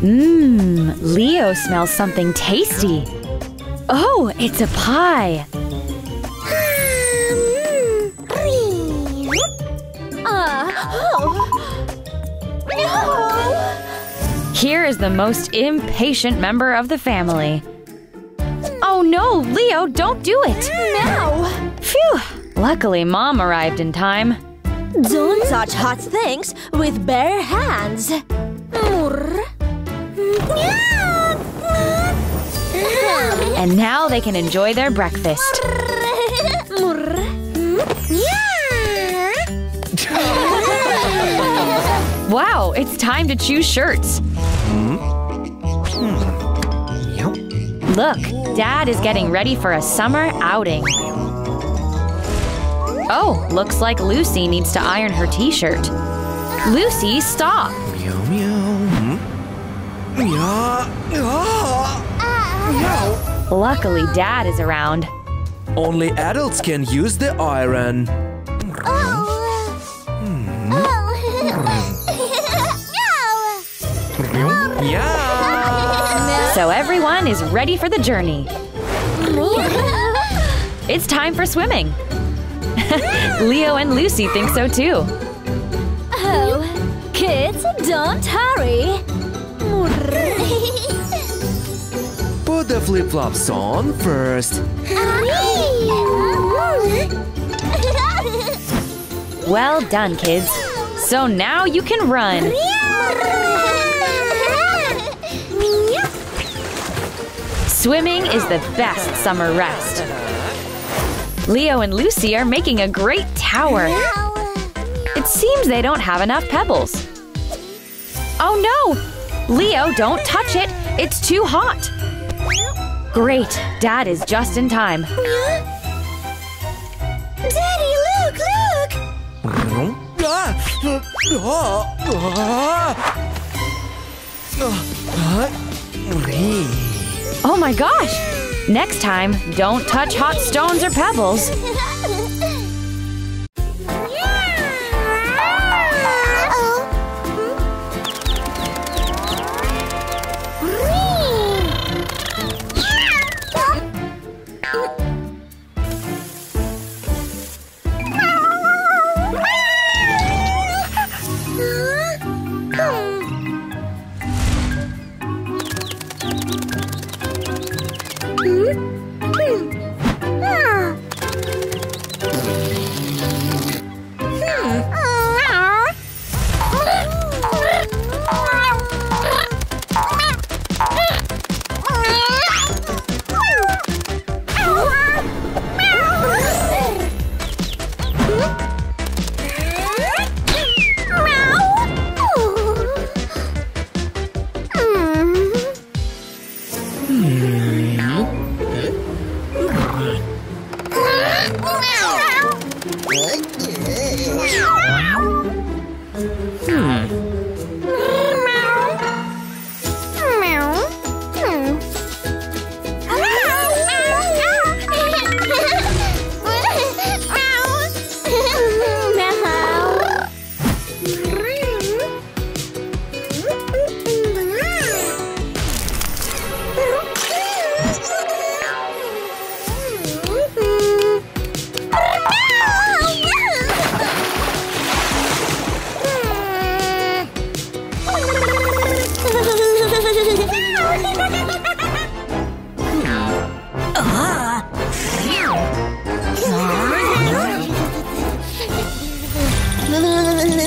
Mmm, Leo smells something tasty. Oh, it's a pie. Here is the most impatient member of the family. Oh no, Leo, don't do it! Now! Phew! Luckily, Mom arrived in time. Don't touch hot things with bare hands. And now they can enjoy their breakfast. Wow, it's time to choose shirts. Look, Dad is getting ready for a summer outing. Oh, looks like Lucy needs to iron her t-shirt. Lucy, stop! Meow meow. Yeah. Yeah. Luckily, Dad is around. Only adults can use the iron. Yeah. So everyone is ready for the journey. It's time for swimming. Leo and Lucy think so too. Oh, kids, don't hurry. Put the flip flops on first. Well done, kids. So now you can run. Swimming is the best summer rest. Leo and Lucy are making a great tower. It seems they don't have enough pebbles. Oh no! Leo, don't touch it! It's too hot! Great, Dad is just in time. Daddy, look, look! Oh my gosh! Next time, don't touch hot stones or pebbles.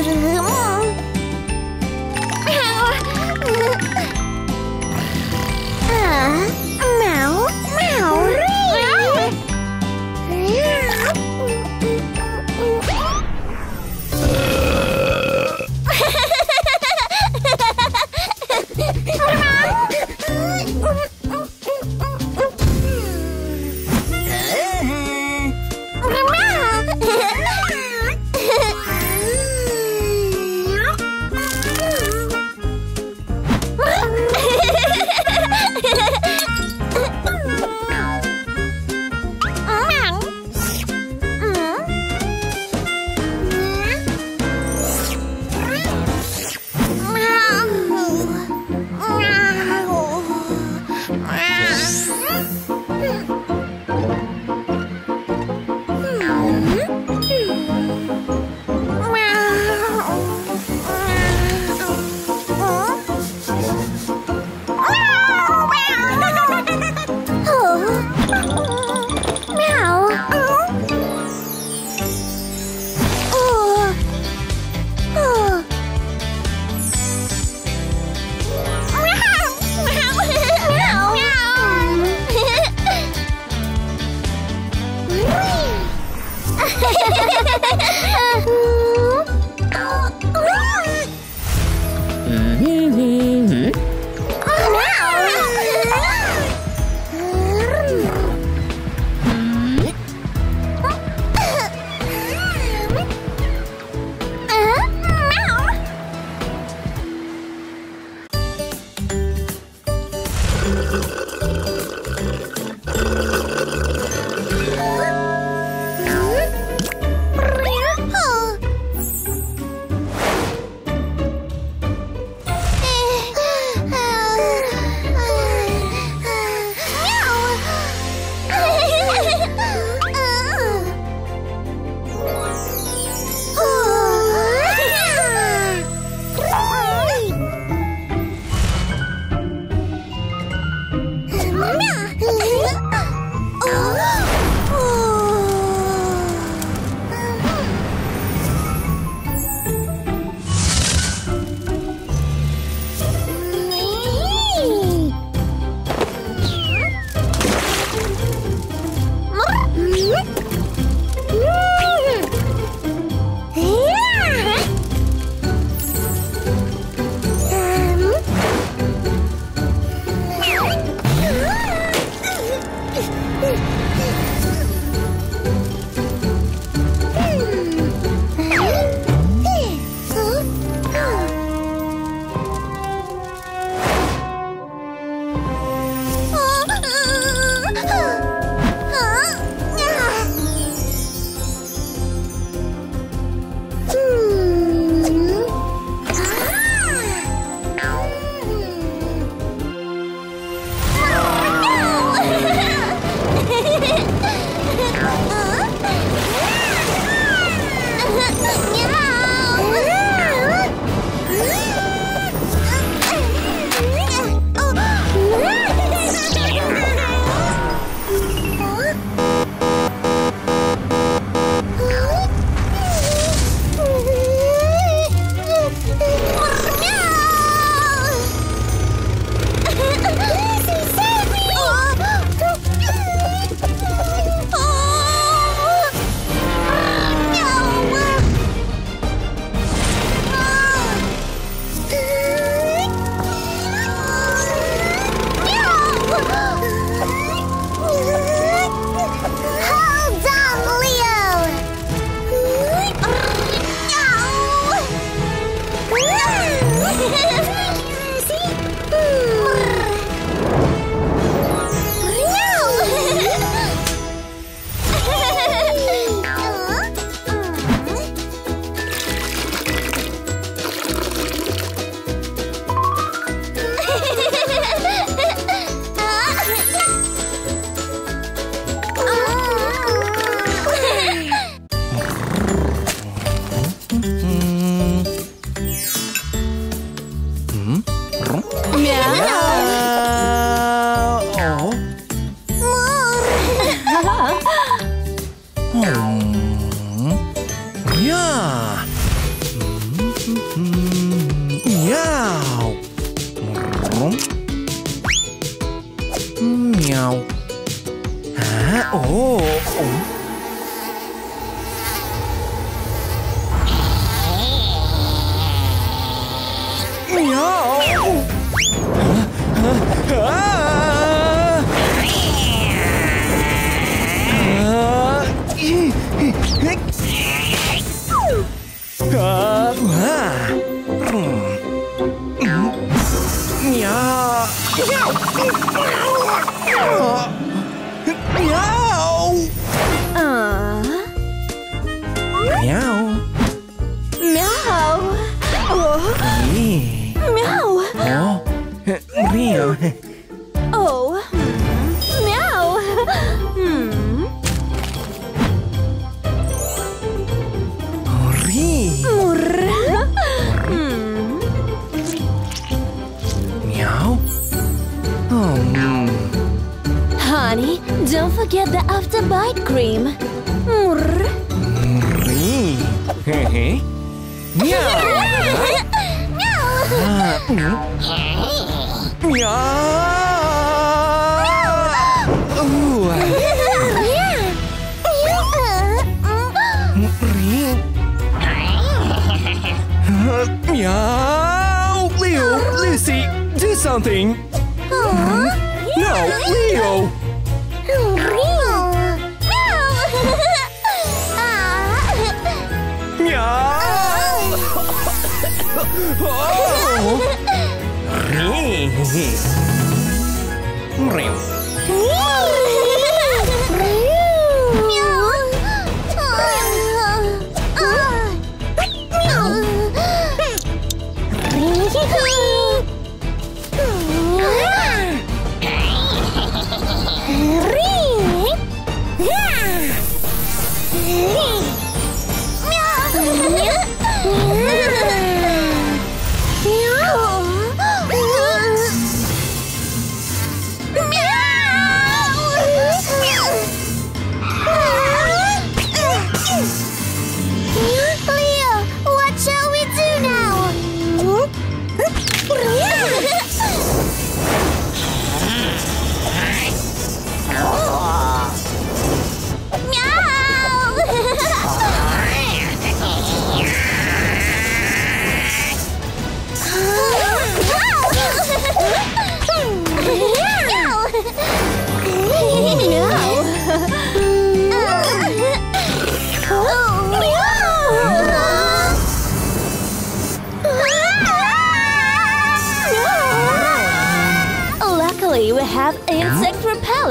couldn't forget the afterbite cream. Murr. Ri. Hehe. Meow. Ah, mm. Meow. Ooh. Ri. Meow. Leo, Lucy, do something. No, Leo. Oh.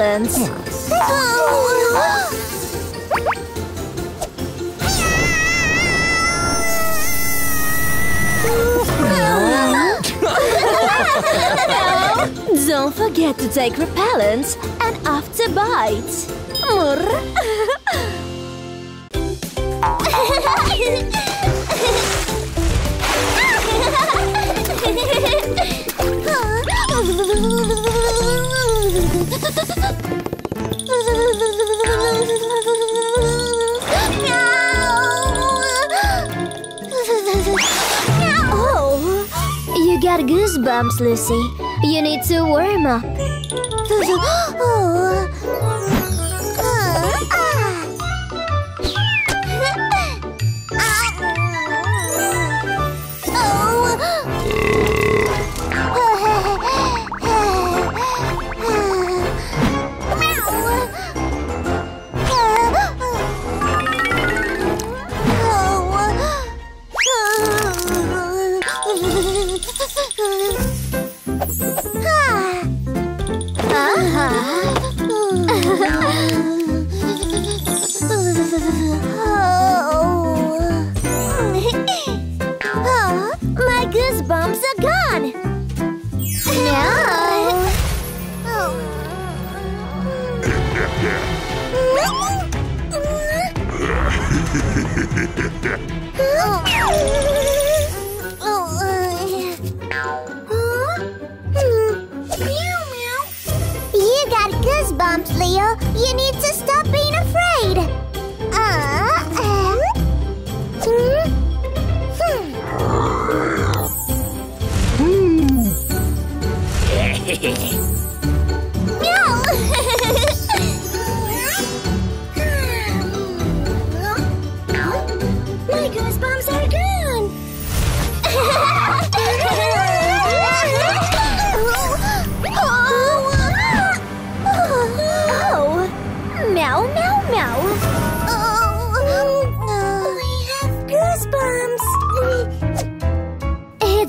Repellents. Don't forget to take repellents and after bites. goosebumps, Lucy. You need to warm up. Oh, You need to stop.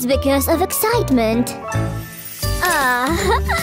because of excitement. Ah,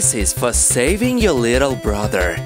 This is for saving your little brother.